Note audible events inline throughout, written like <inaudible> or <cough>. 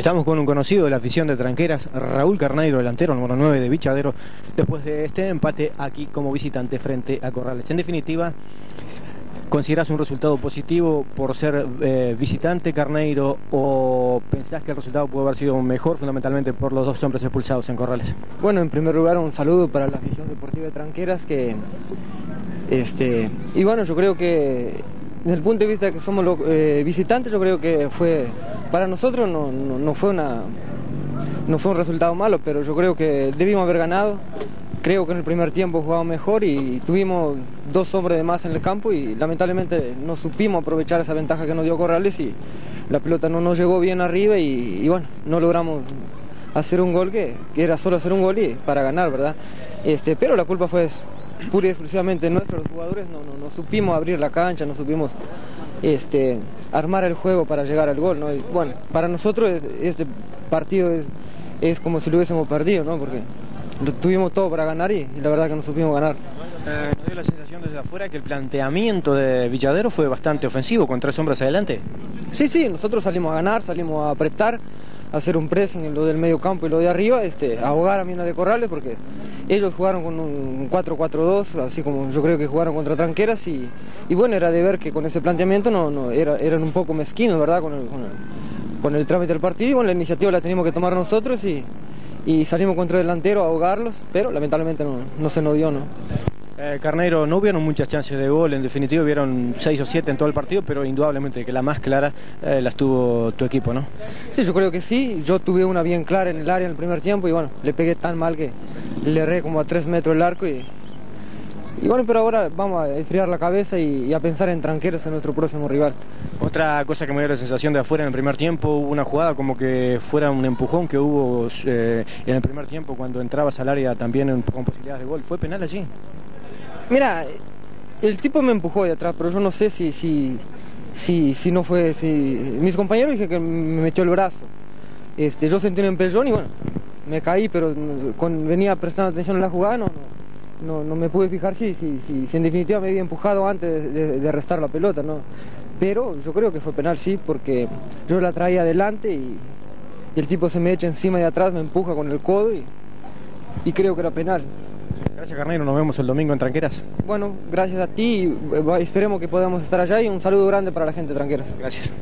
Estamos con un conocido de la afición de Tranqueras, Raúl Carneiro, delantero número 9 de Bichadero, después de este empate aquí como visitante frente a Corrales. En definitiva, ¿consideras un resultado positivo por ser eh, visitante Carneiro o pensás que el resultado pudo haber sido mejor fundamentalmente por los dos hombres expulsados en Corrales? Bueno, en primer lugar un saludo para la afición deportiva de Tranqueras que este y bueno, yo creo que desde el punto de vista de que somos los eh, visitantes, yo creo que fue para nosotros no, no, fue una no fue un resultado malo, pero yo creo que debimos haber ganado. Creo que en el primer tiempo jugamos mejor y tuvimos dos hombres de más en el campo y lamentablemente no supimos aprovechar esa ventaja que nos dio Corrales y la pelota no nos llegó bien arriba y, bueno, no logramos hacer un gol que, era solo hacer un gol y para ganar, ¿verdad? Este, pero la culpa fue pura y exclusivamente nuestra, los jugadores no, no, no supimos abrir la cancha, no supimos este, armar el juego para llegar al gol. ¿no? bueno, para nosotros este partido es, como si lo hubiésemos perdido, ¿no? porque lo tuvimos todo para ganar y, la verdad que no supimos ganar. Eh, dio la sensación desde afuera que el planteamiento de Villadero fue bastante ofensivo, con tres hombres adelante? Sí, sí, nosotros salimos a ganar, salimos a apretar hacer un pressing en lo del medio campo y lo de arriba, este, ahogar a Minas de Corrales porque ellos jugaron con un 4-4-2, así como yo creo que jugaron contra Tranqueras y, bueno, era de ver que con ese planteamiento no, no era, eran un poco mezquinos, ¿verdad? Con el, con el, trámite del partido y bueno, la iniciativa la teníamos que tomar nosotros y, y salimos contra el delantero a ahogarlos, pero lamentablemente no, no se nos dio, ¿no? Eh, Carneiro, no hubieron muchas chances de gol, en definitiva hubieron seis o siete en todo el partido, pero indudablemente que la más clara eh, las tuvo tu equipo, ¿no? Sí, yo creo que sí, yo tuve una bien clara en el área en el primer tiempo y bueno, le pegué tan mal que le erré como a tres metros el arco y, y bueno, pero ahora vamos a enfriar la cabeza y, a pensar en tranqueros en nuestro próximo rival. Otra cosa que me dio la sensación de afuera en el primer tiempo, hubo una jugada como que fuera un empujón que hubo eh, en el primer tiempo cuando entrabas al área también con posibilidades de gol. ¿Fue penal allí? Mira, el tipo me empujó de atrás, pero yo no sé si, si, si, si no fue. Si... Mis compañeros dije que me metió el brazo. Este, yo sentí un empellón y bueno, me caí, pero venía prestando atención en la jugada, no, no, no me pude fijar si, si, si, en definitiva me había empujado antes de, de, restar la pelota, ¿no? Pero yo creo que fue penal, sí, porque yo la traía adelante y, el tipo se me echa encima y atrás, me empuja con el codo y, y creo que era penal. Gracias Carnero, nos vemos el domingo en Tranqueras. Bueno, gracias a ti, esperemos que podamos estar allá y un saludo grande para la gente de Tranqueras. Gracias.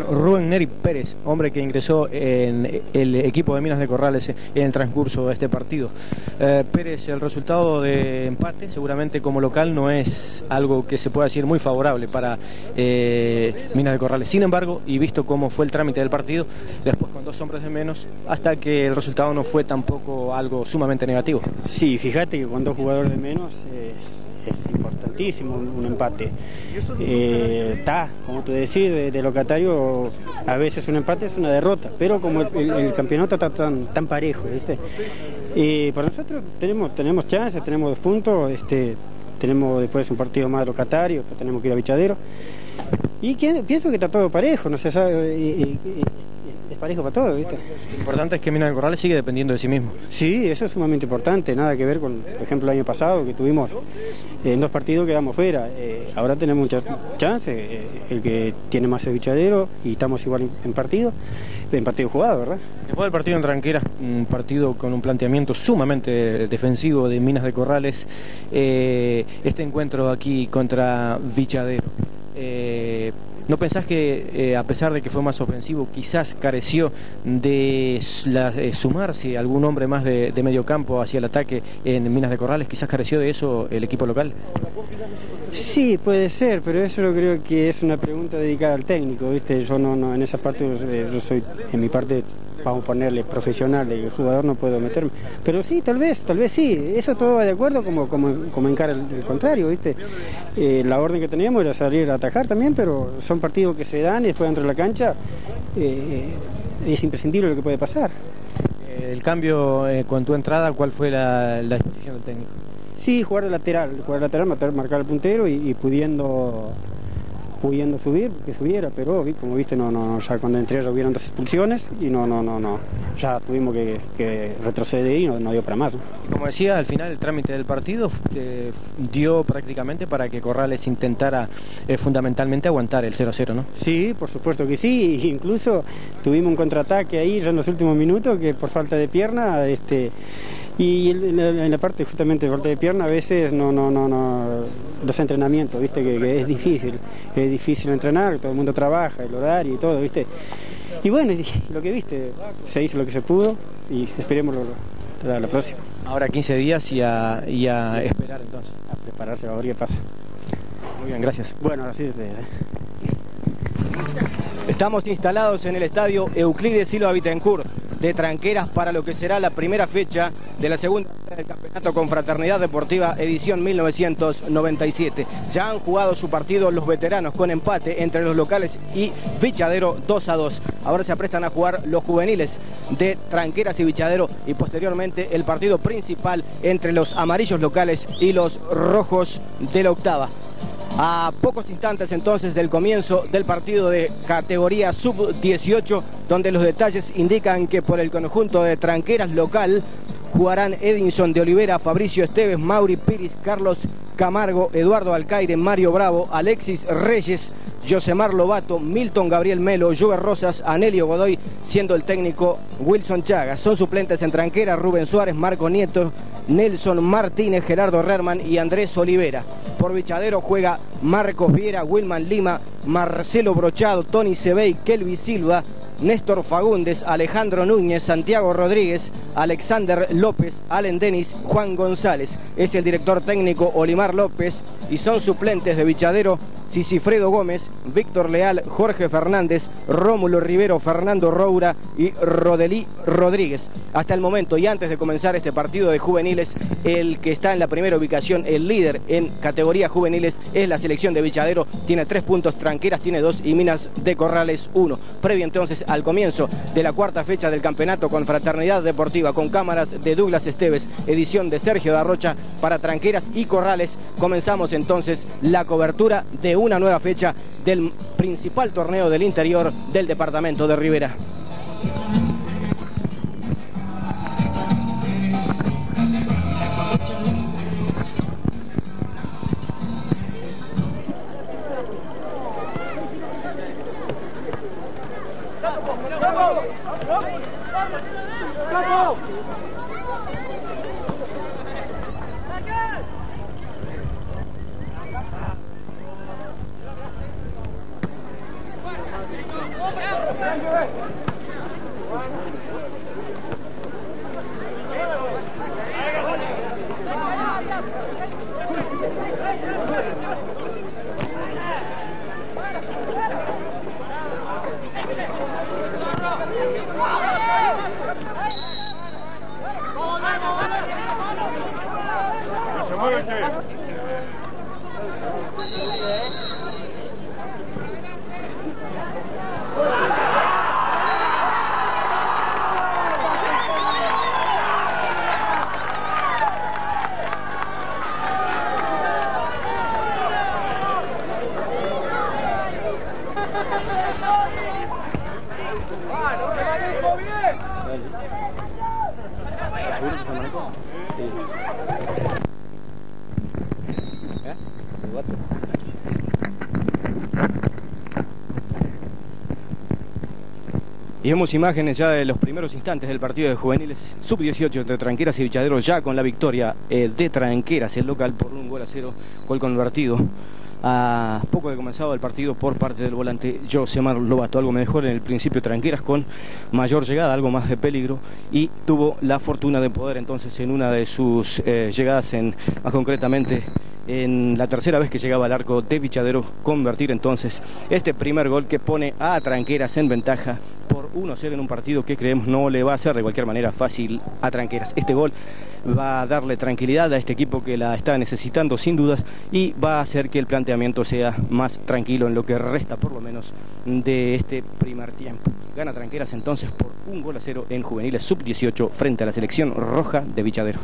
Rubén Neri Pérez, hombre que ingresó en el equipo de Minas de Corrales en el transcurso de este partido. Eh, Pérez, el resultado de empate, seguramente como local, no es algo que se pueda decir muy favorable para eh, Minas de Corrales. Sin embargo, y visto cómo fue el trámite del partido, después con dos hombres de menos, hasta que el resultado no fue tampoco algo sumamente negativo. Sí, fíjate que con dos jugadores de menos es es importantísimo un, empate. Está, eh, como tú decís, de, locatario, a veces un empate es una derrota, pero como el, campeonato está tan, tan parejo, ¿viste? Y para nosotros tenemos, tenemos chances, tenemos dos puntos, este, tenemos después un partido más de locatario, tenemos que ir a Bichadero. Y pienso que está todo parejo, no sé, sabe, parejo para todo, ¿viste? Lo importante es que Mina de Corrales sigue dependiendo de sí mismo. Sí, eso es sumamente importante, nada que ver con, por ejemplo, el año pasado que tuvimos en dos partidos quedamos fuera. Eh, ahora tenemos muchas chances, eh, el que tiene más bichadero y estamos igual en, partido, en partido jugado, ¿verdad? Después del partido en Tranquera, un partido con un planteamiento sumamente defensivo de Minas de Corrales, eh, este encuentro aquí contra Bichadero. ¿No pensás que, eh, a pesar de que fue más ofensivo, quizás careció de eh, sumarse algún hombre más de, medio campo hacia el ataque en Minas de Corrales? ¿Quizás careció de eso el equipo local? Sí, puede ser, pero eso yo creo que es una pregunta dedicada al técnico, ¿viste? Yo no, no en esa parte, yo soy, en mi parte vamos a ponerle profesional, el jugador no puedo meterme. Pero sí, tal vez, tal vez sí, eso todo va de acuerdo como, como, como encara el, contrario, ¿viste? Eh, la orden que teníamos era salir a atajar también, pero son partidos que se dan y después dentro de la cancha eh, es imprescindible lo que puede pasar. Eh, el cambio con tu entrada, ¿cuál fue la, la del técnico? Sí, jugar de lateral, jugar de lateral, marcar el puntero y, pudiendo pudiendo subir, que subiera, pero como viste, no, no, ya cuando entré ya hubieron dos expulsiones y no, no, no, no, ya tuvimos que, retroceder y no, dio para más. Como decía, al final el trámite del partido eh, dio prácticamente para que Corrales intentara eh, fundamentalmente aguantar el 0-0, ¿no? Sí, por supuesto que sí, incluso tuvimos un contraataque ahí ya en los últimos minutos que por falta de pierna, este y en la, parte justamente de falta de pierna a veces no, no, no, no, los entrenamientos, viste, que, es difícil, es difícil entrenar, todo el mundo trabaja, el horario y todo, viste. Y bueno, lo que viste, se hizo lo que se pudo y esperemos lo, la, próxima. Ahora 15 días y a, y a esperar entonces. A prepararse a ver qué pasa. Muy bien, gracias. Bueno, así es. De, Estamos instalados en el estadio Euclides Silva Vitencourt de Tranqueras para lo que será la primera fecha de la segunda del Campeonato Confraternidad Deportiva edición 1997. Ya han jugado su partido los veteranos con empate entre los locales y Bichadero 2 a 2. Ahora se aprestan a jugar los juveniles de Tranqueras y Bichadero y posteriormente el partido principal entre los amarillos locales y los rojos de la octava. A pocos instantes entonces del comienzo del partido de categoría sub-18, donde los detalles indican que por el conjunto de tranqueras local jugarán Edinson de Olivera, Fabricio Esteves, Mauri Piris, Carlos Camargo, Eduardo Alcaire, Mario Bravo, Alexis Reyes, Josemar Lobato, Milton Gabriel Melo, Juve Rosas, Anelio Godoy, siendo el técnico Wilson Chagas. Son suplentes en tranquera Rubén Suárez, Marco Nieto, Nelson Martínez, Gerardo Rerman y Andrés Olivera. Por Bichadero juega Marcos Viera, Wilman Lima, Marcelo Brochado, Tony Sebey, Kelvi Silva, Néstor Fagundes, Alejandro Núñez, Santiago Rodríguez, Alexander López, Allen Denis, Juan González. Es el director técnico Olimar López y son suplentes de Bichadero Cisifredo Gómez, Víctor Leal, Jorge Fernández, Rómulo Rivero, Fernando Roura y Rodelí Rodríguez. Hasta el momento y antes de comenzar este partido de juveniles, el que está en la primera ubicación, el líder en categoría juveniles, es la selección de Bichadero. Tiene tres puntos, Tranqueras tiene dos y Minas de Corrales uno. Previo entonces al comienzo de la cuarta fecha del campeonato con Fraternidad Deportiva, con cámaras de Douglas Esteves, edición de Sergio Darrocha para Tranqueras y Corrales, comenzamos entonces la cobertura de una nueva fecha del principal torneo del interior del departamento de Rivera. Andrew. Y imágenes ya de los primeros instantes del partido de juveniles sub-18 entre Tranqueras y Bichaderos, ya con la victoria eh, de Tranqueras, el local por un gol a cero, gol convertido a poco de comenzado el partido por parte del volante Josemar Lobato. Algo mejor en el principio Tranqueras con mayor llegada, algo más de peligro y tuvo la fortuna de poder entonces en una de sus eh, llegadas, en, más concretamente en la tercera vez que llegaba al arco de Bichadero, convertir entonces este primer gol que pone a Tranqueras en ventaja 1-0 en un partido que creemos no le va a ser de cualquier manera fácil a Tranqueras. Este gol va a darle tranquilidad a este equipo que la está necesitando sin dudas y va a hacer que el planteamiento sea más tranquilo en lo que resta por lo menos de este primer tiempo. Gana Tranqueras entonces por un gol a cero en juveniles sub-18 frente a la selección roja de Bichadero.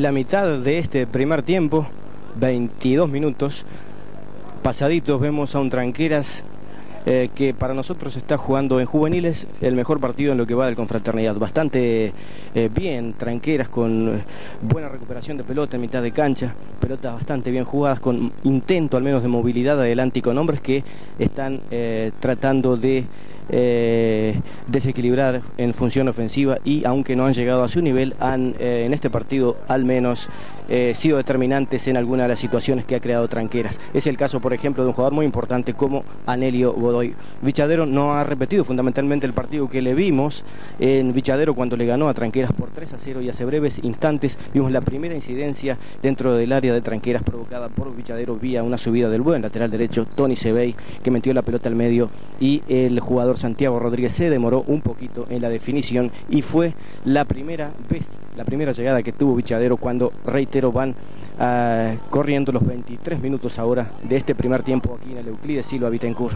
En la mitad de este primer tiempo, 22 minutos pasaditos, vemos a un Tranqueras eh, que para nosotros está jugando en juveniles el mejor partido en lo que va del confraternidad. Bastante eh, bien, Tranqueras con eh, buena recuperación de pelota en mitad de cancha, pelotas bastante bien jugadas, con intento al menos de movilidad adelante y con hombres que están tratando de eh, desequilibrar en función ofensiva y aunque no han llegado a su nivel, han en este partido al menos eh, sido determinantes en alguna de las situaciones que ha creado Tranqueras. Es el caso, por ejemplo, de un jugador muy importante como Anelio Godoy. Vichadero no ha repetido fundamentalmente el partido que le vimos en Vichadero cuando le ganó a Tranqueras por 3 a 0 y hace breves instantes vimos la primera incidencia dentro del área de Tranqueras provocada por Vichadero vía una subida del buen lateral derecho Tony Sebey que metió la pelota al medio y el jugador Santiago Rodríguez se demoró un poquito en la definición y fue la primera vez, la primera llegada que tuvo Vichadero cuando, reitero, van ah, corriendo los 23 minutos ahora de este primer tiempo aquí en el Euclides Silva Vitencur.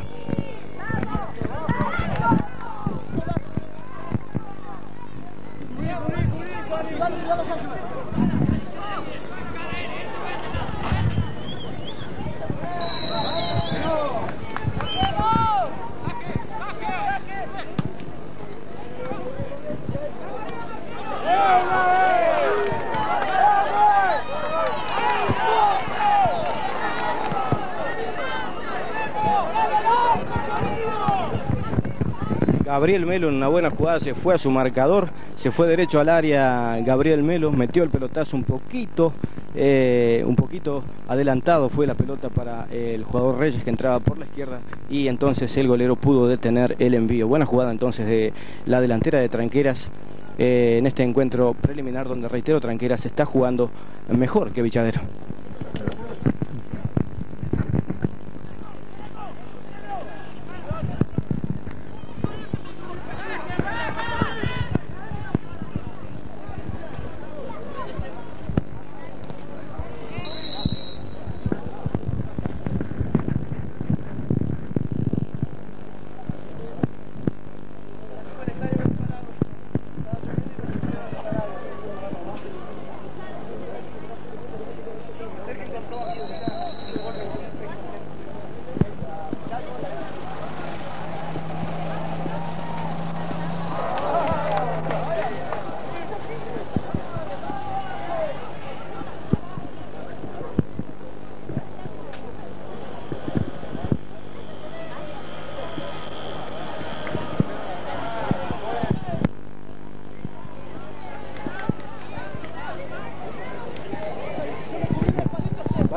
Gabriel Melo en una buena jugada se fue a su marcador, se fue derecho al área Gabriel Melo, metió el pelotazo un poquito, eh, un poquito adelantado fue la pelota para el jugador Reyes que entraba por la izquierda y entonces el golero pudo detener el envío. Buena jugada entonces de la delantera de Tranqueras eh, en este encuentro preliminar donde reitero Tranqueras está jugando mejor que Vichadero.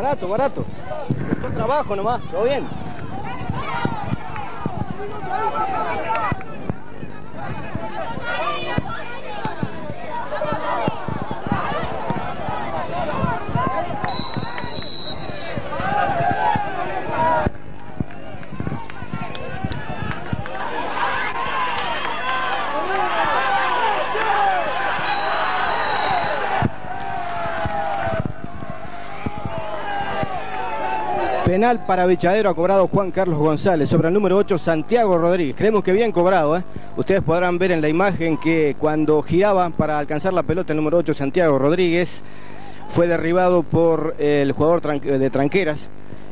Barato, barato. Por trabajo nomás, todo bien. Penal para Vichadero ha cobrado Juan Carlos González sobre el número 8 Santiago Rodríguez. Creemos que bien cobrado. ¿eh? Ustedes podrán ver en la imagen que cuando giraba para alcanzar la pelota el número 8 Santiago Rodríguez fue derribado por el jugador de Tranqueras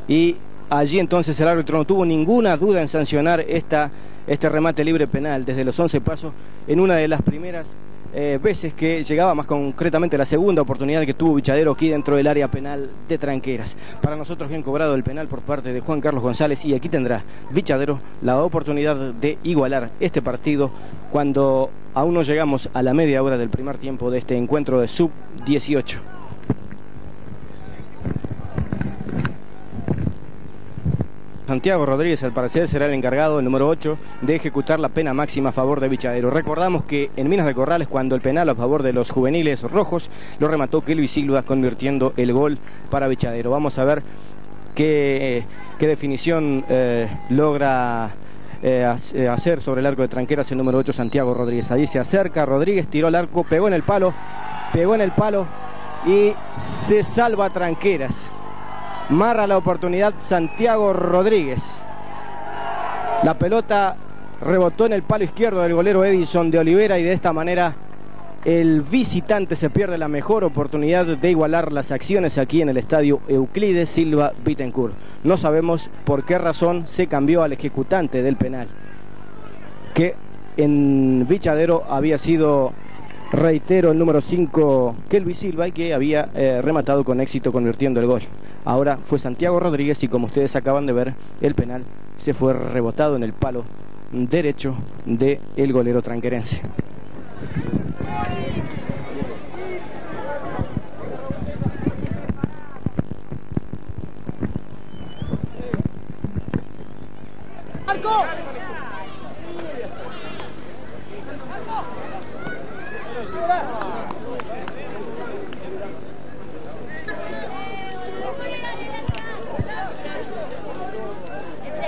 y allí entonces el árbitro no tuvo ninguna duda en sancionar esta, este remate libre penal desde los 11 pasos en una de las primeras eh, veces que llegaba más concretamente la segunda oportunidad que tuvo Bichadero aquí dentro del área penal de Tranqueras. Para nosotros bien cobrado el penal por parte de Juan Carlos González y aquí tendrá Bichadero la oportunidad de igualar este partido cuando aún no llegamos a la media hora del primer tiempo de este encuentro de sub-18. Santiago Rodríguez, al parecer, será el encargado, el número 8, de ejecutar la pena máxima a favor de Bichadero. Recordamos que en Minas de Corrales, cuando el penal a favor de los juveniles rojos, lo remató Kelly Silva convirtiendo el gol para Bichadero. Vamos a ver qué, definición eh, logra eh, eh, hacer sobre el arco de tranqueras el número 8 Santiago Rodríguez. Allí se acerca, Rodríguez tiró el arco, pegó en el palo, pegó en el palo y se salva tranqueras. Marra la oportunidad Santiago Rodríguez. La pelota rebotó en el palo izquierdo del golero Edison de Olivera y de esta manera el visitante se pierde la mejor oportunidad de igualar las acciones aquí en el estadio Euclides Silva Bittencourt. No sabemos por qué razón se cambió al ejecutante del penal, que en Vichadero había sido reitero el número 5 Kelvin Silva y que había eh, rematado con éxito convirtiendo el gol. Ahora fue Santiago Rodríguez y como ustedes acaban de ver, el penal se fue rebotado en el palo derecho del el golero tranquerense. ¡Marco! ¡Marco!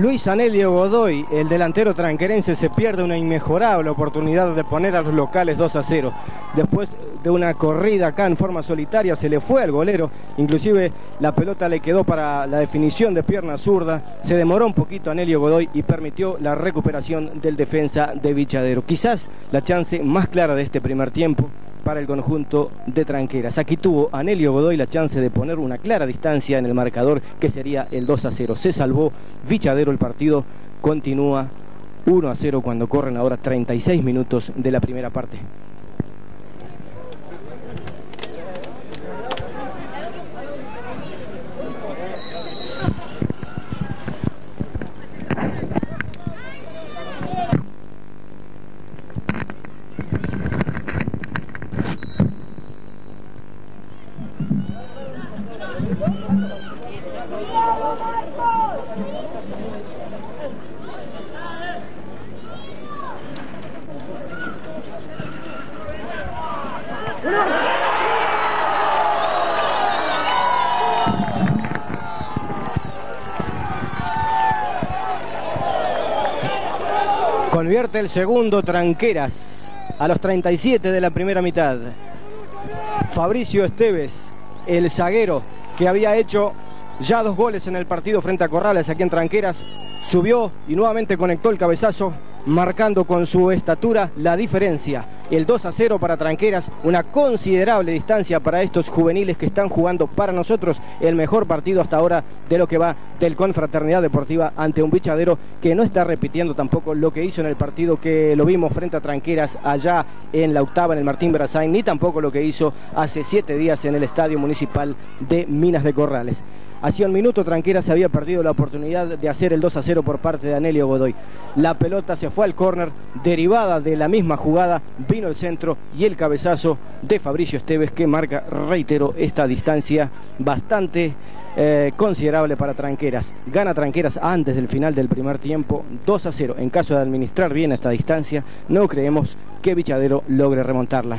Luis Anelio Godoy, el delantero tranquerense, se pierde una inmejorable oportunidad de poner a los locales 2 a 0. Después de una corrida acá en forma solitaria, se le fue al golero, inclusive la pelota le quedó para la definición de pierna zurda, se demoró un poquito Anelio Godoy y permitió la recuperación del defensa de Vichadero. Quizás la chance más clara de este primer tiempo para el conjunto de Tranqueras. Aquí tuvo Anelio Godoy la chance de poner una clara distancia en el marcador que sería el 2 a 0. Se salvó Vichadero, el partido continúa 1 a 0 cuando corren ahora 36 minutos de la primera parte. El segundo Tranqueras a los 37 de la primera mitad. Fabricio Esteves, el zaguero que había hecho ya dos goles en el partido frente a Corrales aquí en Tranqueras, subió y nuevamente conectó el cabezazo, marcando con su estatura la diferencia. El 2 a 0 para Tranqueras, una considerable distancia para estos juveniles que están jugando para nosotros el mejor partido hasta ahora de lo que va del Confraternidad Deportiva ante un bichadero que no está repitiendo tampoco lo que hizo en el partido que lo vimos frente a Tranqueras allá en la octava en el Martín Brazain, ni tampoco lo que hizo hace siete días en el Estadio Municipal de Minas de Corrales. Hacía un minuto Tranquera se había perdido la oportunidad de hacer el 2 a 0 por parte de Anelio Godoy. La pelota se fue al córner, derivada de la misma jugada, vino el centro y el cabezazo de Fabricio Esteves que marca, reitero, esta distancia bastante eh, considerable para Tranqueras. Gana Tranqueras antes del final del primer tiempo, 2 a 0. En caso de administrar bien esta distancia, no creemos que Bichadero logre remontarla.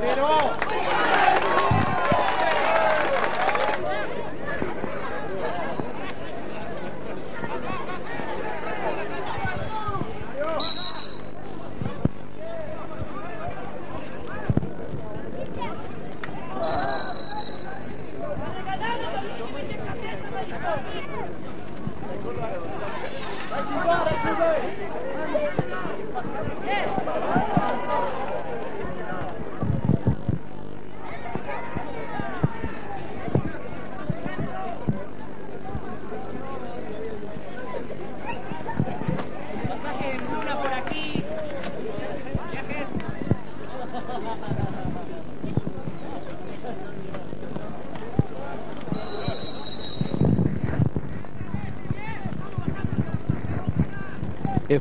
Pero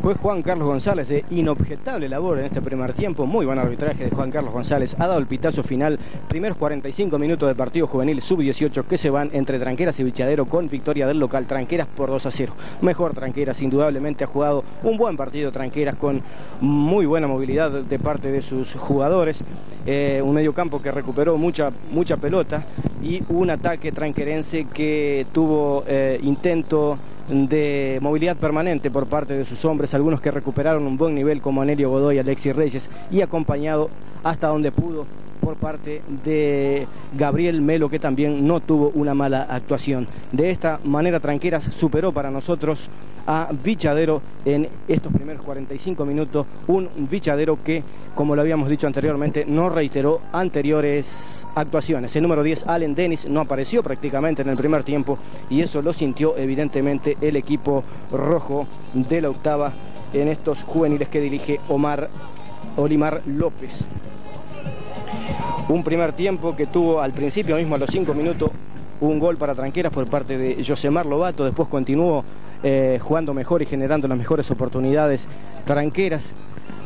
Juez Juan Carlos González, de inobjetable labor en este primer tiempo, muy buen arbitraje de Juan Carlos González, ha dado el pitazo final, primeros 45 minutos de partido juvenil sub-18 que se van entre Tranqueras y Bichadero con victoria del local. Tranqueras por 2 a 0. Mejor Tranqueras, indudablemente ha jugado un buen partido Tranqueras con muy buena movilidad de parte de sus jugadores, eh, un medio campo que recuperó mucha, mucha pelota y un ataque tranquerense que tuvo eh, intento de movilidad permanente por parte de sus hombres, algunos que recuperaron un buen nivel como Anelio Godoy Alexis Reyes, y acompañado hasta donde pudo por parte de Gabriel Melo, que también no tuvo una mala actuación. De esta manera, Tranqueras superó para nosotros a Bichadero en estos primeros 45 minutos, un Bichadero que, como lo habíamos dicho anteriormente, no reiteró anteriores actuaciones. El número 10, Allen Dennis, no apareció prácticamente en el primer tiempo y eso lo sintió evidentemente el equipo rojo de la octava en estos juveniles que dirige Omar Olimar López. Un primer tiempo que tuvo al principio mismo a los 5 minutos un gol para Tranqueras por parte de Josemar Lobato, después continuó eh, jugando mejor y generando las mejores oportunidades tranqueras.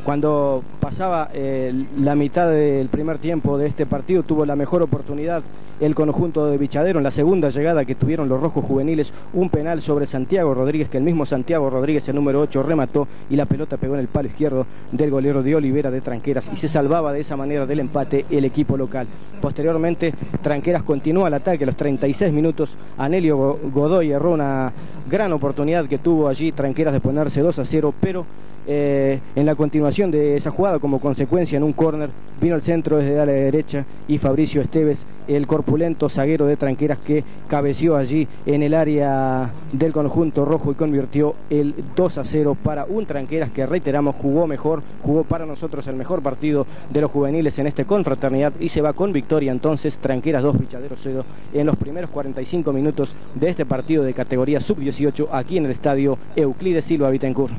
Cuando pasaba eh, la mitad del primer tiempo de este partido, tuvo la mejor oportunidad el conjunto de Bichadero en la segunda llegada que tuvieron los rojos juveniles, un penal sobre Santiago Rodríguez, que el mismo Santiago Rodríguez, el número 8, remató y la pelota pegó en el palo izquierdo del golero de Olivera de Tranqueras y se salvaba de esa manera del empate el equipo local. Posteriormente, Tranqueras continúa el ataque a los 36 minutos. Anelio Godoy erró una gran oportunidad que tuvo allí Tranqueras de ponerse 2 a 0, pero eh, en la continuación de esa jugada, como consecuencia en un córner, vino al centro desde la derecha y Fabricio Esteves, el corpulento zaguero de Tranqueras que cabeció allí en el área del conjunto rojo y convirtió el 2 a 0 para un Tranqueras que reiteramos jugó mejor, jugó para nosotros el mejor partido de los juveniles en este confraternidad y se va con victoria entonces Tranqueras 2 Pichadero 0 en los primeros 45 minutos de este partido de categoría sub-18 aquí en el estadio Euclides Silva Vitencur.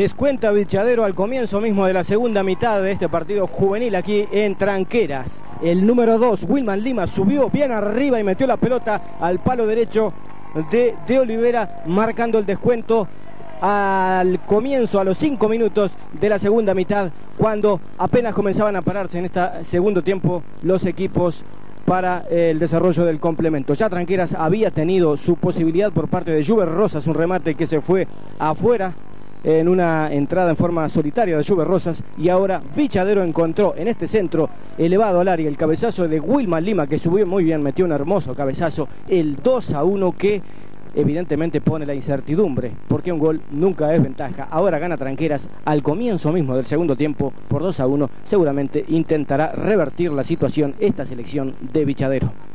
Descuenta Bichadero al comienzo mismo de la segunda mitad de este partido juvenil aquí en Tranqueras. El número 2, Wilman Lima, subió bien arriba y metió la pelota al palo derecho de, Olivera, marcando el descuento al comienzo, a los cinco minutos de la segunda mitad, cuando apenas comenzaban a pararse en este segundo tiempo los equipos para el desarrollo del complemento. Ya Tranqueras había tenido su posibilidad por parte de Juber Rosas, un remate que se fue afuera en una entrada en forma solitaria de Lluve Rosas y ahora Bichadero encontró en este centro elevado al área el cabezazo de Wilman Lima que subió muy bien, metió un hermoso cabezazo, el 2 a 1 que evidentemente pone la incertidumbre, porque un gol nunca es ventaja. Ahora gana Tranqueras al comienzo mismo del segundo tiempo por 2 a 1. Seguramente intentará revertir la situación esta selección de Bichadero.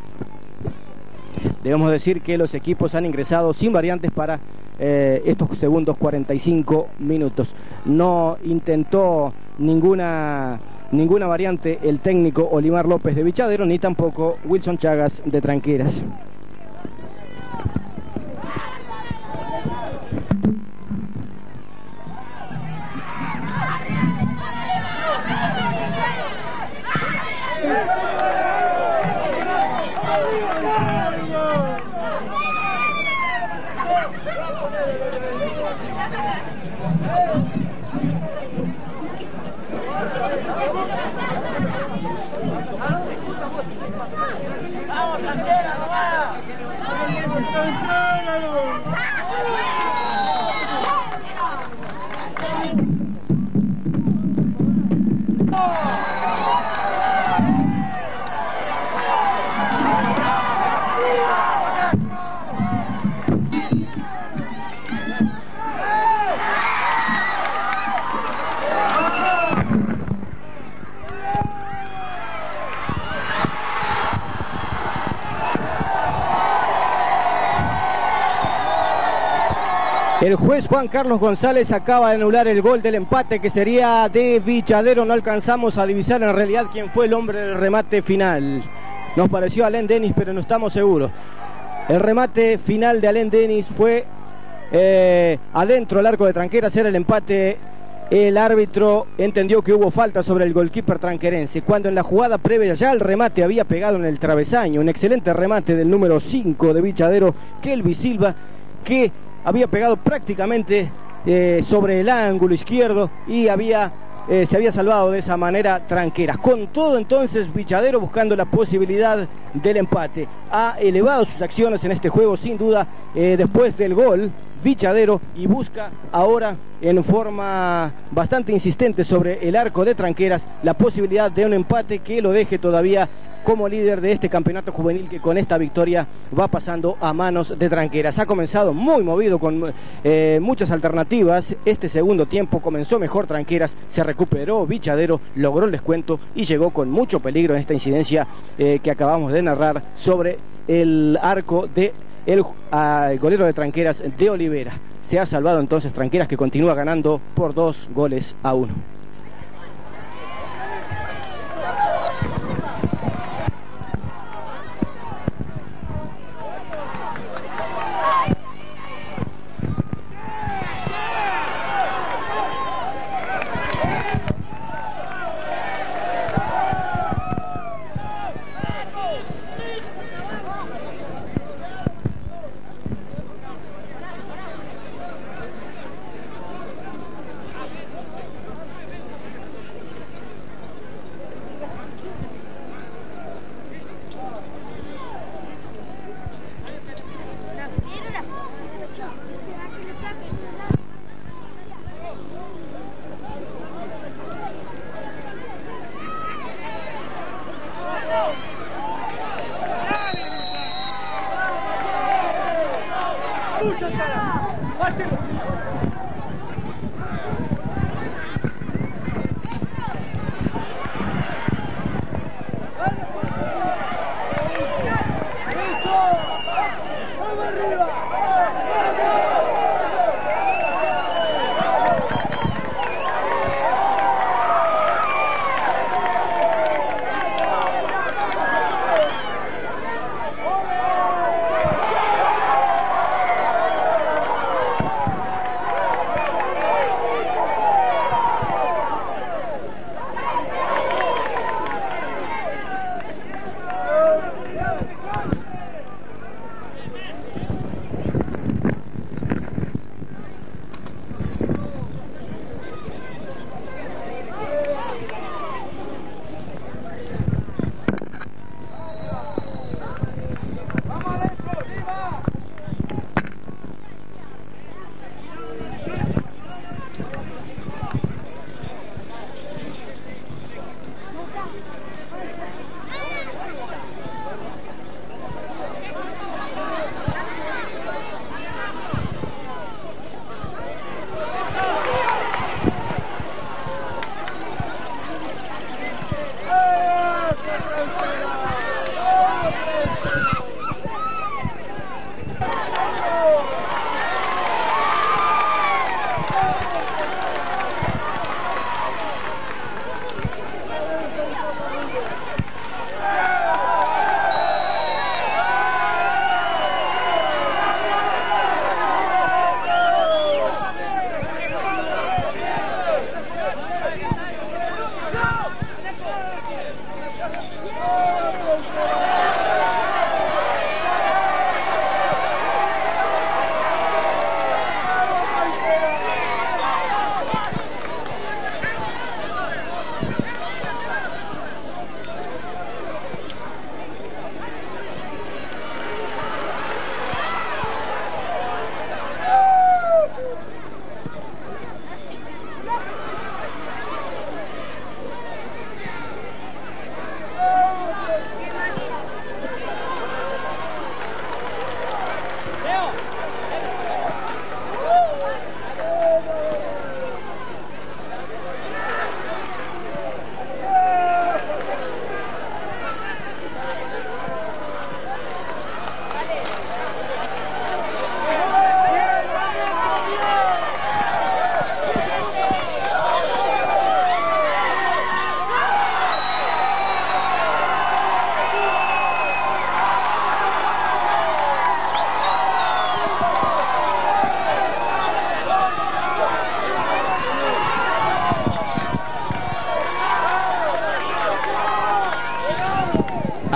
Debemos decir que los equipos han ingresado sin variantes para eh, estos segundos 45 minutos. No intentó ninguna ninguna variante el técnico Olimar López de Bichadero ni tampoco Wilson Chagas de Tranqueras. El juez Juan Carlos González acaba de anular el gol del empate que sería de Vichadero. No alcanzamos a divisar en realidad quién fue el hombre del remate final. Nos pareció Alén Denis, pero no estamos seguros. El remate final de Alén Denis fue eh, adentro del arco de Tranqueras, era el empate. El árbitro entendió que hubo falta sobre el golkeeper tranquerense. Cuando en la jugada previa ya el remate había pegado en el travesaño. Un excelente remate del número 5 de Vichadero, Kelvi Silva, que había pegado prácticamente eh, sobre el ángulo izquierdo y había eh, se había salvado de esa manera Tranqueras. Con todo entonces Bichadero buscando la posibilidad del empate. Ha elevado sus acciones en este juego sin duda eh, después del gol Bichadero y busca ahora en forma bastante insistente sobre el arco de Tranqueras la posibilidad de un empate que lo deje todavía como líder de este campeonato juvenil que con esta victoria va pasando a manos de Tranqueras. Ha comenzado muy movido con eh, muchas alternativas. Este segundo tiempo comenzó mejor Tranqueras, se recuperó Bichadero, logró el descuento y llegó con mucho peligro en esta incidencia eh, que acabamos de narrar sobre el arco de el golero de Tranqueras de Olivera. Se ha salvado entonces Tranqueras que continúa ganando por dos goles a uno.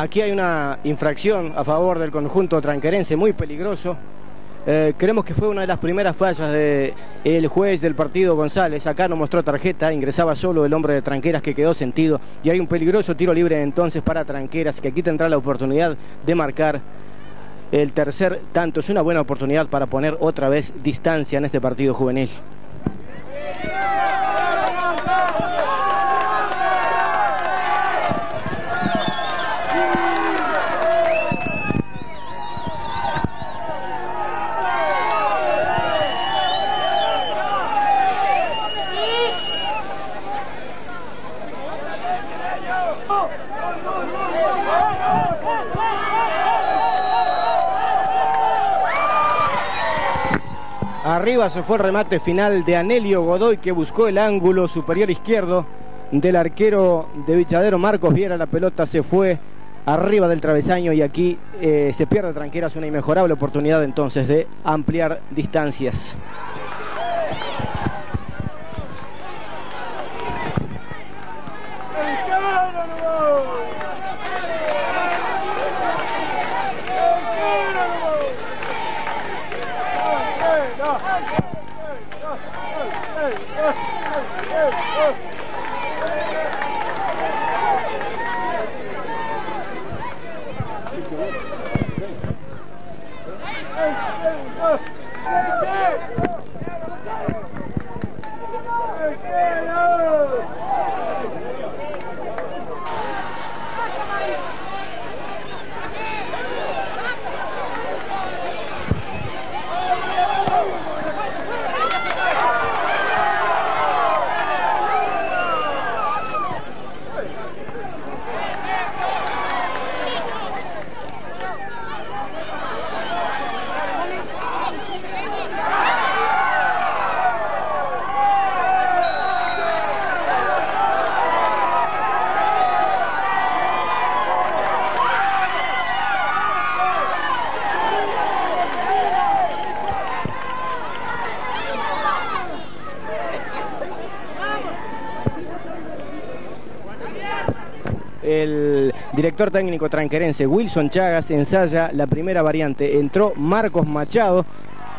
Aquí hay una infracción a favor del conjunto tranquerense, muy peligroso. Eh, creemos que fue una de las primeras fallas del juez del partido González. Acá no mostró tarjeta, ingresaba solo el hombre de Tranqueras que quedó sentido. Y hay un peligroso tiro libre entonces para Tranqueras, que aquí tendrá la oportunidad de marcar el tercer tanto. Es una buena oportunidad para poner otra vez distancia en este partido juvenil. Se fue el remate final de Anelio Godoy que buscó el ángulo superior izquierdo del arquero de Vichadero Marcos Viera. La pelota se fue arriba del travesaño y aquí eh, se pierde tranqueras una inmejorable oportunidad entonces de ampliar distancias. Técnico tranquerense Wilson Chagas ensaya la primera variante. Entró Marcos Machado,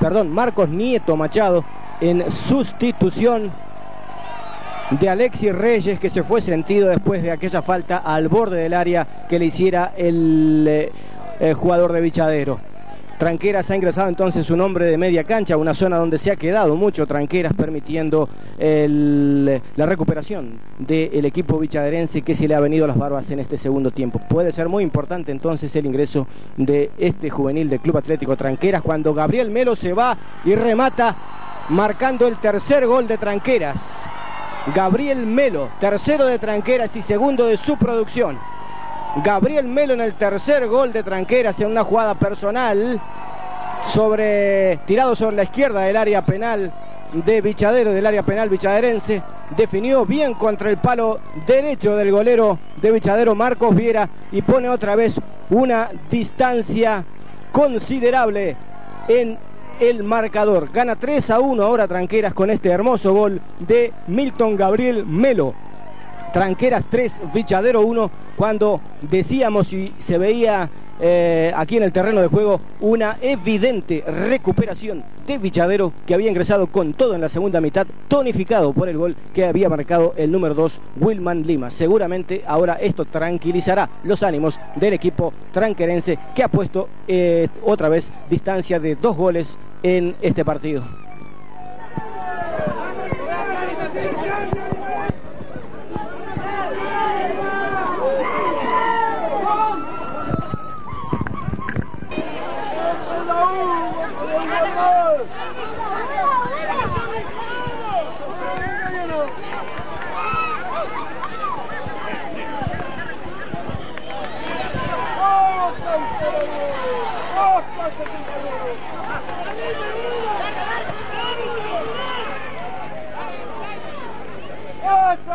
perdón, Marcos Nieto Machado en sustitución de Alexis Reyes que se fue sentido después de aquella falta al borde del área que le hiciera el, eh, el jugador de Bichadero. Tranqueras ha ingresado entonces un hombre de media cancha, una zona donde se ha quedado mucho Tranqueras, permitiendo la recuperación del equipo bichaderense que se le ha venido a las barbas en este segundo tiempo. Puede ser muy importante entonces el ingreso de este juvenil del Club Atlético Tranqueras cuando Gabriel Melo se va y remata marcando el tercer gol de Tranqueras. Gabriel Melo, tercero de Tranqueras y segundo de su producción. Gabriel Melo en el tercer gol de Tranqueras en una jugada personal sobre tirado sobre la izquierda del área penal de Bichadero, del área penal bichaderense. Definió bien contra el palo derecho del golero de Bichadero Marcos Viera y pone otra vez una distancia considerable en el marcador. Gana 3 a 1 ahora Tranqueras con este hermoso gol de Milton Gabriel Melo. Tranqueras 3, Bichadero 1, cuando decíamos y se veía eh, aquí en el terreno de juego una evidente recuperación de Bichadero que había ingresado con todo en la segunda mitad, tonificado por el gol que había marcado el número 2, Wilman Lima. Seguramente ahora esto tranquilizará los ánimos del equipo tranquerense que ha puesto eh, otra vez distancia de dos goles en este partido.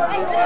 ¡Gracias!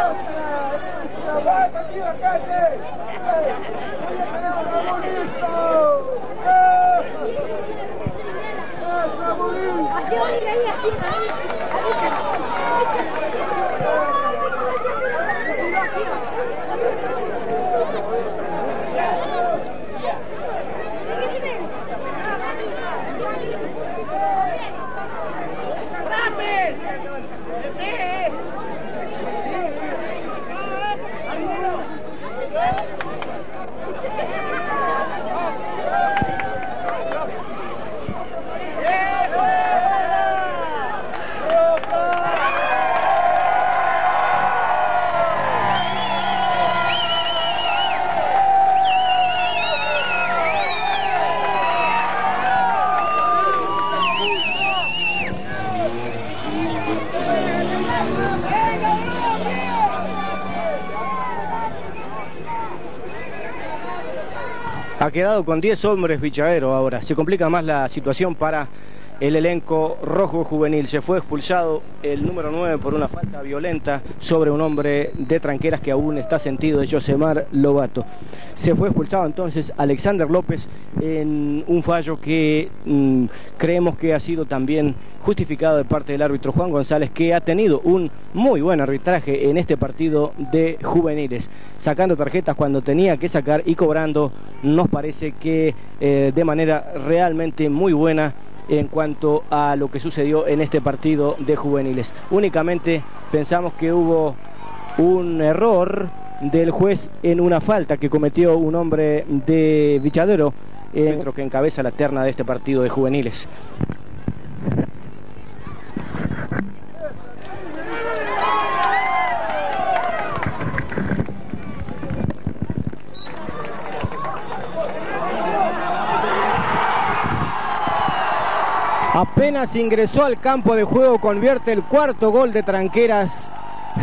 Quedado con 10 hombres Vichadero ahora. Se complica más la situación para el elenco rojo juvenil. Se fue expulsado el número 9 por una falta violenta sobre un hombre de tranqueras que aún está sentido de Josemar Lobato. Se fue expulsado entonces Alexander López en un fallo que mm, creemos que ha sido también justificado de parte del árbitro Juan González, que ha tenido un muy buen arbitraje en este partido de juveniles, sacando tarjetas cuando tenía que sacar y cobrando, nos parece que eh, de manera realmente muy buena en cuanto a lo que sucedió en este partido de juveniles. Únicamente pensamos que hubo un error del juez en una falta que cometió un hombre de Vichadero, eh, que encabeza la terna de este partido de juveniles. Apenas ingresó al campo de juego, convierte el cuarto gol de Tranqueras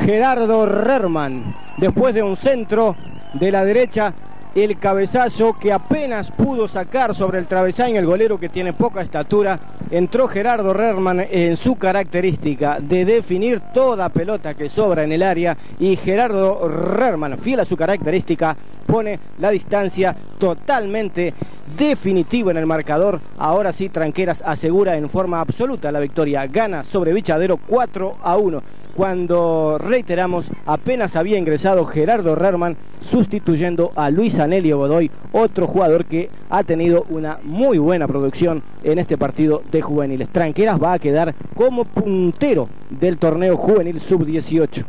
Gerardo Rerman. Después de un centro de la derecha, el cabezazo que apenas pudo sacar sobre el travesaño el golero que tiene poca estatura. Entró Gerardo Rerman en su característica de definir toda pelota que sobra en el área y Gerardo Rerman, fiel a su característica, pone la distancia totalmente definitiva en el marcador. Ahora sí, Tranqueras asegura en forma absoluta la victoria. Gana sobre Bichadero 4 a 1. Cuando reiteramos, apenas había ingresado Gerardo Rerman sustituyendo a Luis Anelio Godoy, otro jugador que ha tenido una muy buena producción en este partido de juveniles. Tranqueras va a quedar como puntero del torneo juvenil sub-18.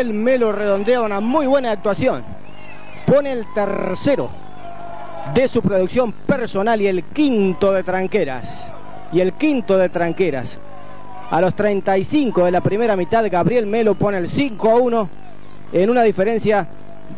Gabriel Melo redondea una muy buena actuación. Pone el tercero de su producción personal y el quinto de Tranqueras. Y el quinto de Tranqueras. A los 35 de la primera mitad, Gabriel Melo pone el 5 a 1 en una diferencia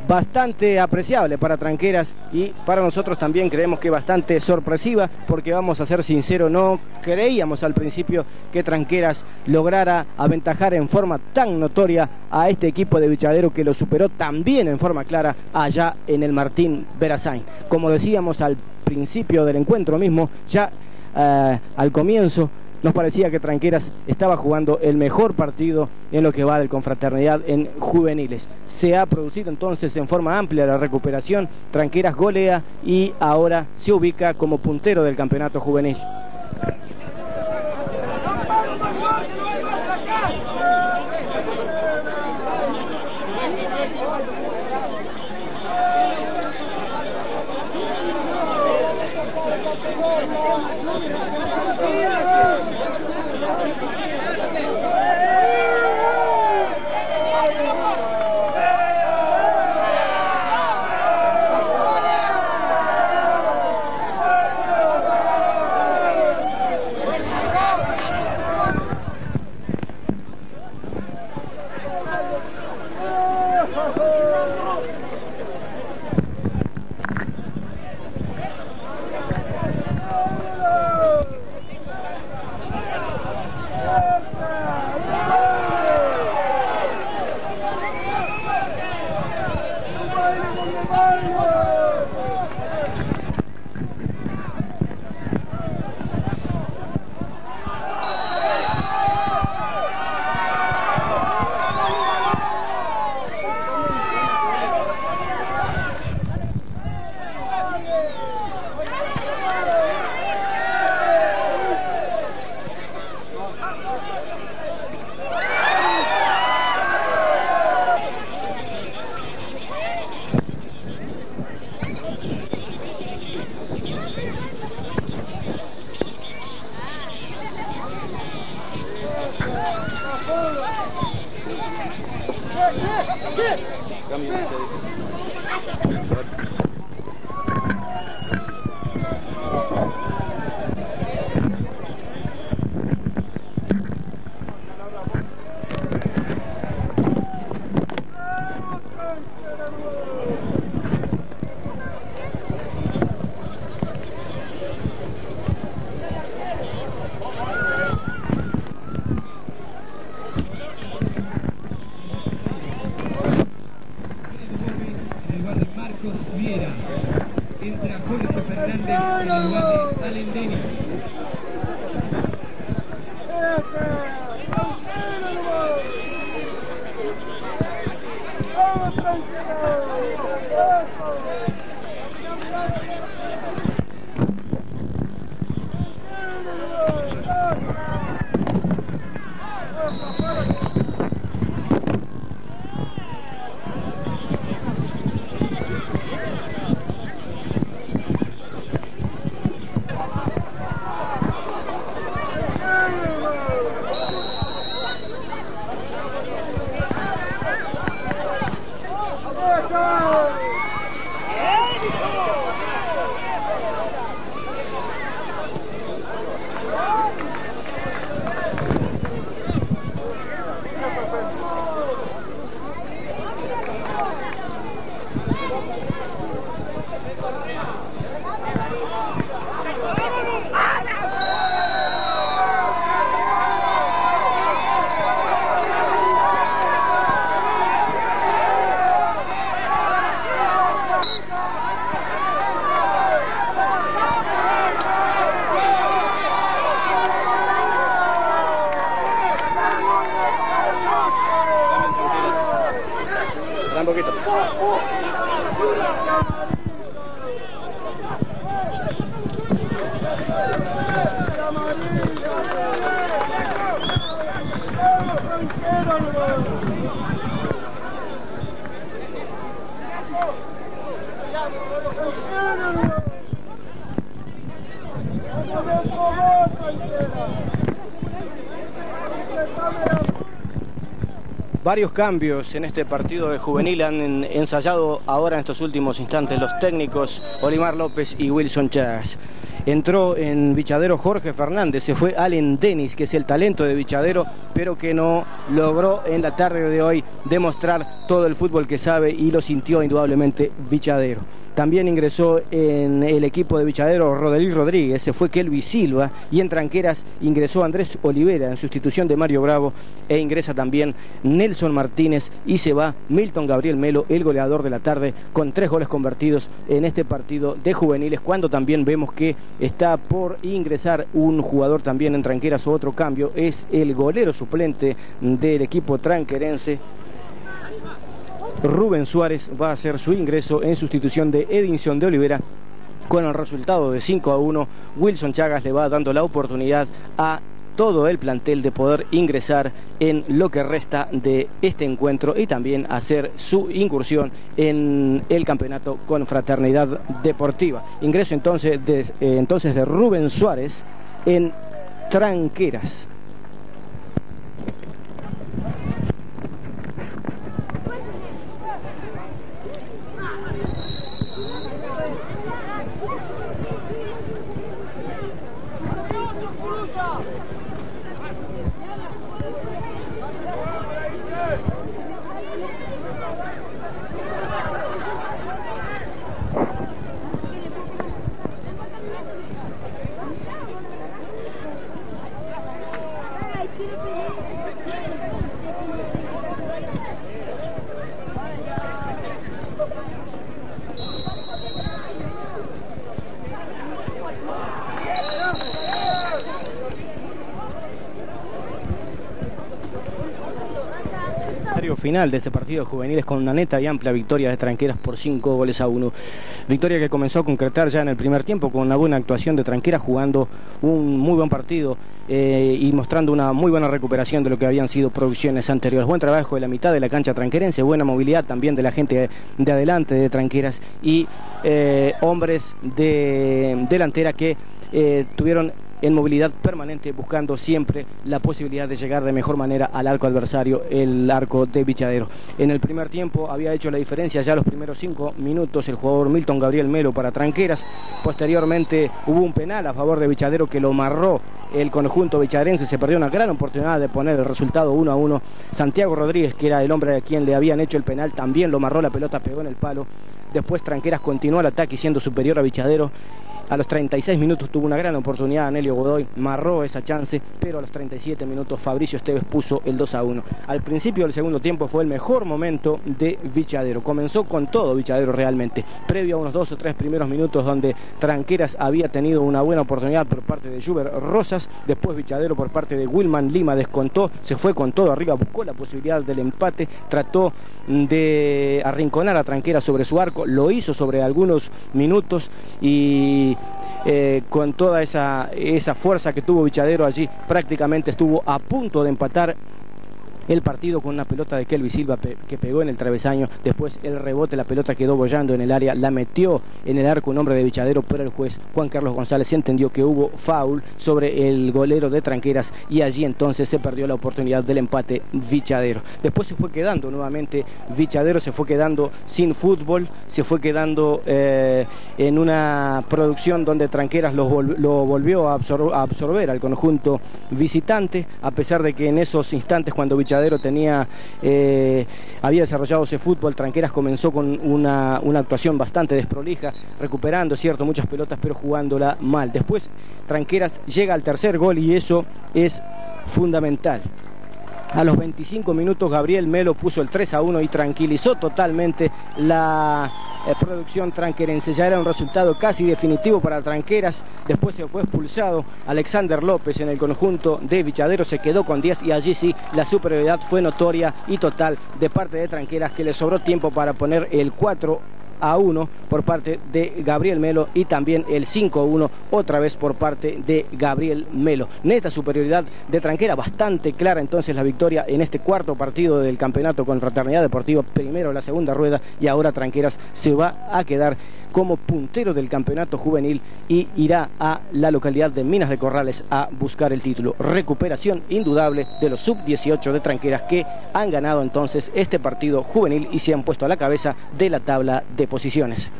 bastante apreciable para Tranqueras y para nosotros también creemos que bastante sorpresiva porque vamos a ser sinceros, no creíamos al principio que Tranqueras lograra aventajar en forma tan notoria a este equipo de Bichadero que lo superó también en forma clara allá en el Martín Verazain. Como decíamos al principio del encuentro mismo, ya eh, al comienzo nos parecía que Tranqueras estaba jugando el mejor partido en lo que va de confraternidad en juveniles. Se ha producido entonces en forma amplia la recuperación, Tranqueras golea y ahora se ubica como puntero del campeonato juvenil. Good. un poquito. Varios cambios en este partido de juvenil han ensayado ahora en estos últimos instantes los técnicos Olimar López y Wilson Chagas. Entró en Bichadero Jorge Fernández, se fue Allen Denis, que es el talento de Bichadero, pero que no logró en la tarde de hoy demostrar todo el fútbol que sabe y lo sintió indudablemente Bichadero. También ingresó en el equipo de Bichadero Rodríguez Rodríguez, se fue Kelvi Silva y en Tranqueras ingresó Andrés Olivera en sustitución de Mario Bravo e ingresa también Nelson Martínez y se va Milton Gabriel Melo, el goleador de la tarde, con tres goles convertidos en este partido de juveniles, cuando también vemos que está por ingresar un jugador también en Tranqueras o otro cambio, es el golero suplente del equipo tranquerense Rubén Suárez va a hacer su ingreso en sustitución de Edinson de Olivera. Con el resultado de 5 a 1, Wilson Chagas le va dando la oportunidad a todo el plantel de poder ingresar en lo que resta de este encuentro y también hacer su incursión en el campeonato con fraternidad deportiva. Ingreso entonces de, eh, entonces de Rubén Suárez en Tranqueras. Yeah. Final de este partido juvenil es con una neta y amplia victoria de Tranqueras por 5 goles a 1. Victoria que comenzó a concretar ya en el primer tiempo con una buena actuación de Tranqueras jugando un muy buen partido eh, y mostrando una muy buena recuperación de lo que habían sido producciones anteriores. Buen trabajo de la mitad de la cancha tranquerense, buena movilidad también de la gente de adelante de Tranqueras y eh, hombres de delantera que eh, tuvieron en movilidad permanente, buscando siempre la posibilidad de llegar de mejor manera al arco adversario, el arco de Vichadero. En el primer tiempo había hecho la diferencia ya los primeros cinco minutos el jugador Milton Gabriel Melo para Tranqueras. Posteriormente hubo un penal a favor de Vichadero que lo marró el conjunto vichadense. Se perdió una gran oportunidad de poner el resultado 1 a 1. Santiago Rodríguez, que era el hombre a quien le habían hecho el penal, también lo marró, la pelota pegó en el palo. Después Tranqueras continuó el ataque siendo superior a Vichadero. A los 36 minutos tuvo una gran oportunidad Anelio Godoy, marró esa chance, pero a los 37 minutos Fabricio Esteves puso el 2 a 1. Al principio del segundo tiempo fue el mejor momento de Vichadero. Comenzó con todo Vichadero realmente. Previo a unos dos o tres primeros minutos donde Tranqueras había tenido una buena oportunidad por parte de Juber Rosas, después Vichadero por parte de Wilman Lima descontó, se fue con todo arriba, buscó la posibilidad del empate, trató de arrinconar a Tranqueras sobre su arco, lo hizo sobre algunos minutos y eh, con toda esa, esa fuerza que tuvo Bichadero allí, prácticamente estuvo a punto de empatar el partido con una pelota de Kelvin Silva que pegó en el travesaño, después el rebote, la pelota quedó bollando en el área, la metió en el arco un hombre de Bichadero, pero el juez Juan Carlos González entendió que hubo foul sobre el golero de Tranqueras y allí entonces se perdió la oportunidad del empate Bichadero. Después se fue quedando nuevamente Bichadero, se fue quedando sin fútbol, se fue quedando eh, en una producción donde Tranqueras lo, volvió a, absorber al conjunto visitante, a pesar de que en esos instantes cuando Bichadero tenía, eh, había desarrollado ese fútbol, Tranqueras comenzó con una, una actuación bastante desprolija, recuperando, cierto, muchas pelotas, pero jugándola mal. Después Tranqueras llega al tercer gol y eso es fundamental. A los 25 minutos Gabriel Melo puso el 3 a 1 y tranquilizó totalmente la eh, producción tranquerense. Ya era un resultado casi definitivo para Tranqueras. Después se fue expulsado Alexander López en el conjunto de Vichadero. Se quedó con 10 y allí sí la superioridad fue notoria y total de parte de Tranqueras que le sobró tiempo para poner el 4 a 1 por parte de Gabriel Melo y también el 5-1 otra vez por parte de Gabriel Melo. Neta superioridad de Tranquera, bastante clara entonces la victoria en este cuarto partido del campeonato con Fraternidad Deportiva, primero la segunda rueda y ahora Tranqueras se va a quedar como puntero del campeonato juvenil y irá a la localidad de Minas de Corrales a buscar el título. Recuperación indudable de los sub-18 de Tranqueras que han ganado entonces este partido juvenil y se han puesto a la cabeza de la tabla de posiciones.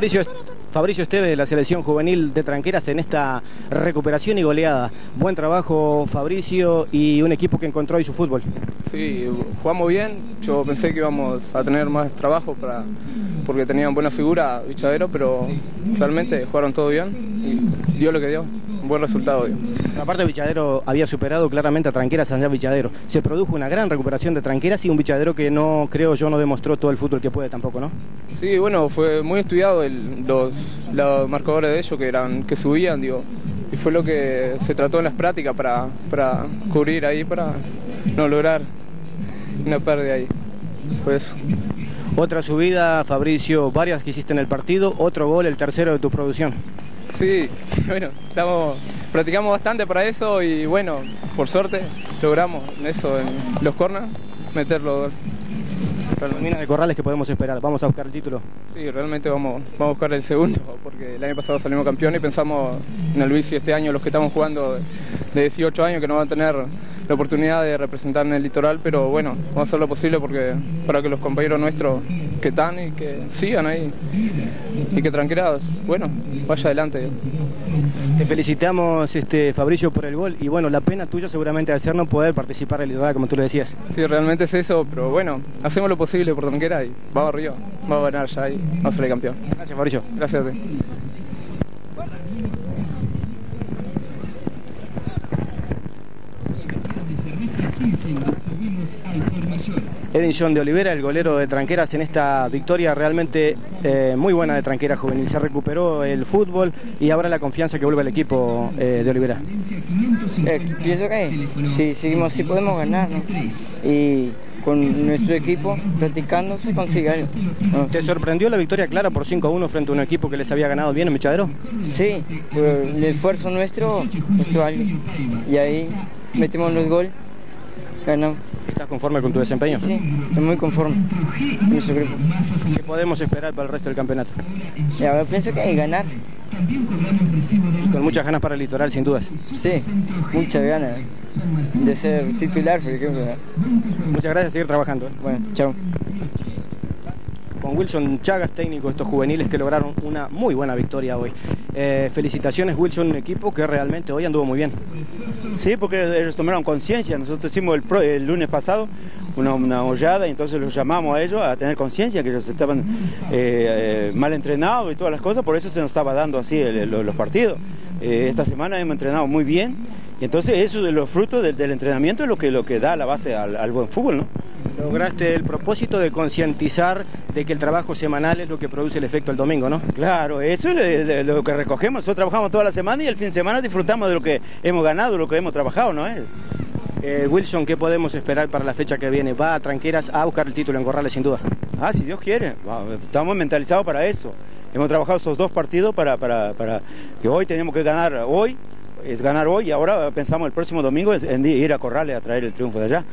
Fabricio, Fabricio Esteve de la selección juvenil de Tranqueras en esta recuperación y goleada. Buen trabajo Fabricio y un equipo que encontró ahí su fútbol. Sí, jugamos bien. Yo pensé que íbamos a tener más trabajo para, porque tenían buena figura Bichadero, pero realmente jugaron todo bien y dio lo que dio. Un buen resultado. Aparte, Bichadero había superado claramente a Tranqueras allá Bichadero. Se produjo una gran recuperación de Tranqueras y un Bichadero que no, creo yo, no demostró todo el fútbol que puede tampoco, ¿no? Sí, bueno, fue muy estudiado los, los marcadores de ellos que, eran, que subían, digo, y fue lo que se trató en las prácticas para, para cubrir ahí, para no lograr una pérdida ahí. Fue eso. Otra subida, Fabricio, varias que hiciste en el partido, otro gol, el tercero de tu producción. Sí, <laughs> bueno, estamos, practicamos bastante para eso y bueno, por suerte logramos eso en los corners, meterlo Minas de Corrales que podemos esperar, vamos a buscar el título. Sí, realmente vamos, vamos a buscar el segundo, porque el año pasado salimos campeón y pensamos en el bici este año, los que estamos jugando de 18 años que no van a tener la oportunidad de representar en el litoral, pero bueno, vamos a hacer lo posible porque para que los compañeros nuestros que están y que sigan ahí y que tranquilados, bueno, vaya adelante. Te felicitamos, este, Fabricio, por el gol y bueno, la pena tuya seguramente a ser no poder participar en el litoral, como tú lo decías. Sí, realmente es eso, pero bueno, hacemos lo posible por Tranquera y vamos arriba, vamos a ganar ya y vamos a ser campeón. Gracias, Fabricio. Gracias a ti. Edinson de Olivera, el golero de Tranqueras en esta victoria realmente eh, muy buena de Tranquera Juvenil. Se recuperó el fútbol y ahora la confianza que vuelve al equipo eh, de Olivera. Eh, pienso que si seguimos así podemos ganar ¿no? y con nuestro equipo practicando se consigue algo. ¿no? ¿Te sorprendió la victoria clara por 5-1 frente a un equipo que les había ganado bien en Michadero? Sí, por el esfuerzo nuestro, nuestro algo. Y ahí metimos los goles, ganamos. ¿Estás conforme con tu desempeño? Sí, estoy muy conforme con nuestro grupo. ¿Qué podemos esperar para el resto del campeonato? Y ahora pienso que hay que ganar. Y con muchas ganas para el litoral, sin dudas. Sí, muchas ganas de ser titular, por ejemplo. Muchas gracias, seguir trabajando. ¿eh? Bueno, chao. Con Wilson Chagas, técnico estos juveniles que lograron una muy buena victoria hoy. Eh, felicitaciones, Wilson, un equipo que realmente hoy anduvo muy bien. Sí, porque ellos tomaron conciencia. Nosotros hicimos el, pro- el lunes pasado una, una hollada y entonces los llamamos a ellos a tener conciencia que ellos estaban eh, eh, mal entrenados y todas las cosas, por eso se nos estaba dando así los partidos. Esta semana hemos entrenado muy bien y entonces eso de los frutos del, del entrenamiento es lo que, lo que da la base al, al buen fútbol, ¿no? Lograste el propósito de concientizar de que el trabajo semanal es lo que produce el efecto el domingo, ¿no? Claro, eso es lo, que recogemos. Nosotros trabajamos toda la semana y el fin de semana disfrutamos de lo que hemos ganado, lo que hemos trabajado, ¿no es? Eh, Wilson, ¿qué podemos esperar para la fecha que viene? Va a Tranqueras a buscar el título en Corrales, sin duda. Ah, si Dios quiere, estamos mentalizados para eso. Hemos trabajado estos dos partidos para, para, para que hoy tenemos que ganar hoy, es ganar hoy ahora pensamos el próximo domingo es en ir a Corrales a traer el triunfo de allá,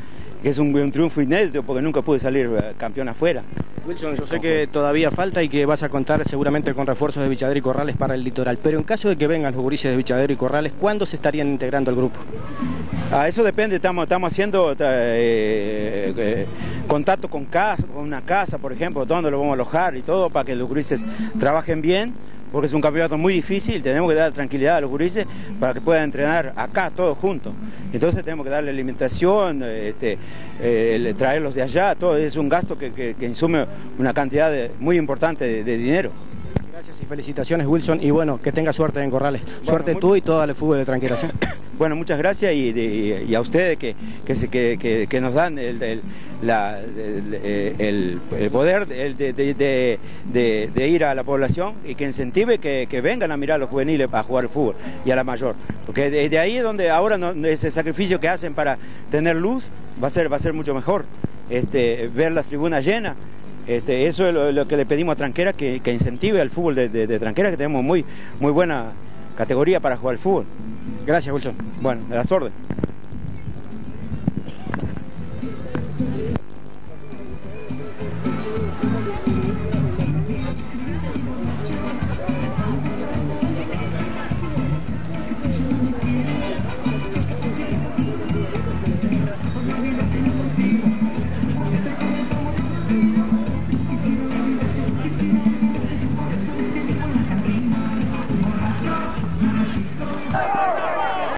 que es un, un triunfo inédito porque nunca pude salir eh, campeón afuera. Wilson, yo sé que todavía falta y que vas a contar seguramente con refuerzos de Bichadero y Corrales para el litoral, pero en caso de que vengan los gurises de Bichadero y Corrales, ¿cuándo se estarían integrando al grupo? Ah, eso depende, estamos, estamos haciendo eh, eh, contacto con, casa, con una casa, por ejemplo, donde lo vamos a alojar y todo para que los gurises trabajen bien, porque es un campeonato muy difícil, tenemos que dar tranquilidad a los gurises para que puedan entrenar acá todos juntos. Entonces tenemos que darle alimentación, este, eh, traerlos de allá, todo es un gasto que, que- que insume una cantidad de- muy importante de, de dinero. Gracias y felicitaciones, Wilson, y bueno, que tenga suerte en Corrales. suerte muy- tú y todo el fútbol de Tranqueras. <coughs> ¿eh? Bueno, muchas gracias y, a ustedes que, que, se- que- que- que nos dan el, el- la- el- el- el poder de, de- de- de- de- de ir a la población y que incentive que, que vengan a mirar a los juveniles para jugar al fútbol y a la mayor. Porque de, de ahí es donde ahora no- ese sacrificio que hacen para tener luz va a ser, va a ser mucho mejor. Este, ver las tribunas llenas. Este, eso es lo, lo que le pedimos a Tranquera, que, que incentive al fútbol de, de- de Tranquera, que tenemos muy, muy buena categoría para jugar al fútbol. Gracias, Wilson. Bueno, a las órdenes.